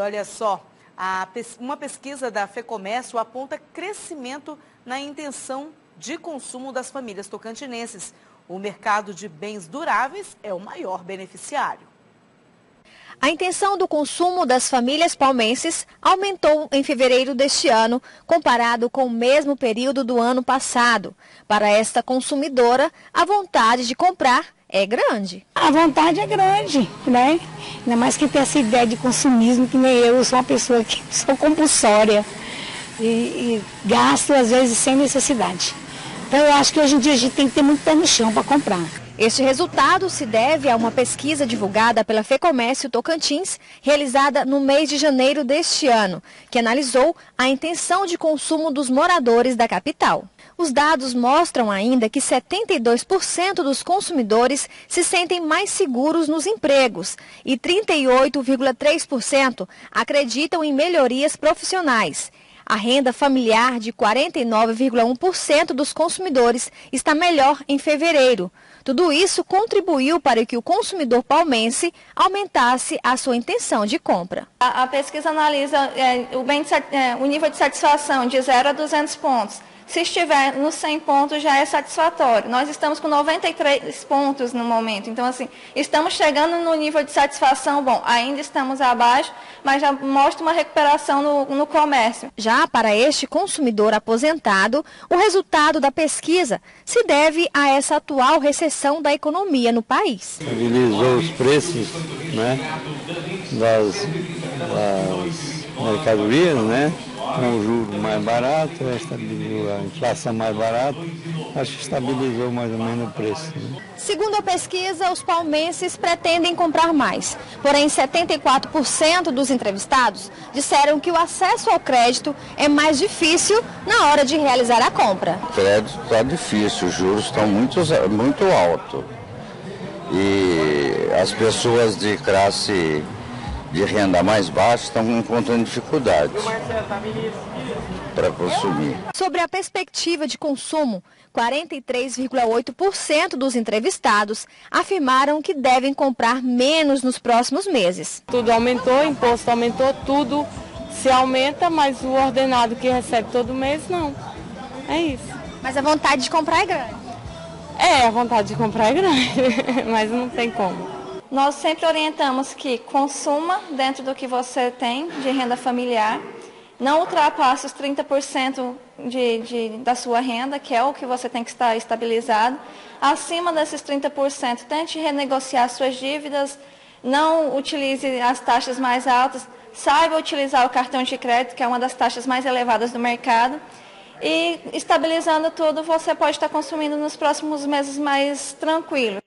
Olha só, a, uma pesquisa da FEComércio aponta crescimento na intenção de consumo das famílias tocantinenses. O mercado de bens duráveis é o maior beneficiário. A intenção do consumo das famílias palmenses aumentou em fevereiro deste ano, comparado com o mesmo período do ano passado. Para esta consumidora, a vontade de comprar é grande. A vontade é grande, né? Ainda mais que tem essa ideia de consumismo, que nem eu, eu sou uma pessoa que sou compulsória e, e gasto às vezes sem necessidade. Então eu acho que hoje em dia a gente tem que ter muito pé no chão para comprar. Este resultado se deve a uma pesquisa divulgada pela FEComércio Tocantins, realizada no mês de janeiro deste ano, que analisou a intenção de consumo dos moradores da capital. Os dados mostram ainda que 72% dos consumidores se sentem mais seguros nos empregos e 38,3% acreditam em melhorias profissionais. A renda familiar de 49,1% dos consumidores está melhor em fevereiro. Tudo isso contribuiu para que o consumidor palmense aumentasse a sua intenção de compra. A, a pesquisa analisa é, o, bem, é, o nível de satisfação de 0 a 200 pontos. Se estiver nos 100 pontos, já é satisfatório. Nós estamos com 93 pontos no momento. Então, assim, estamos chegando no nível de satisfação bom. Ainda estamos abaixo, mas já mostra uma recuperação no, no comércio. Já para este consumidor aposentado, o resultado da pesquisa se deve a essa atual recessão da economia no país. Estabilizou os preços né, das, das mercadorias, né? Com o juro mais barato, a inflação mais barata, acho que estabilizou mais ou menos o preço. Né? Segundo a pesquisa, os palmenses pretendem comprar mais. Porém, 74% dos entrevistados disseram que o acesso ao crédito é mais difícil na hora de realizar a compra. O crédito está difícil, os juros estão muito, muito altos. E as pessoas de classe de renda mais baixa estão encontrando dificuldades para consumir. Sobre a perspectiva de consumo, 43,8% dos entrevistados afirmaram que devem comprar menos nos próximos meses. Tudo aumentou, imposto aumentou, tudo se aumenta, mas o ordenado que recebe todo mês não. É isso. Mas a vontade de comprar é grande. É, a vontade de comprar é grande, mas não tem como. Nós sempre orientamos que consuma dentro do que você tem de renda familiar, não ultrapasse os 30% de, de, da sua renda, que é o que você tem que estar estabilizado. Acima desses 30%, tente renegociar suas dívidas, não utilize as taxas mais altas, saiba utilizar o cartão de crédito, que é uma das taxas mais elevadas do mercado. E estabilizando tudo, você pode estar consumindo nos próximos meses mais tranquilo.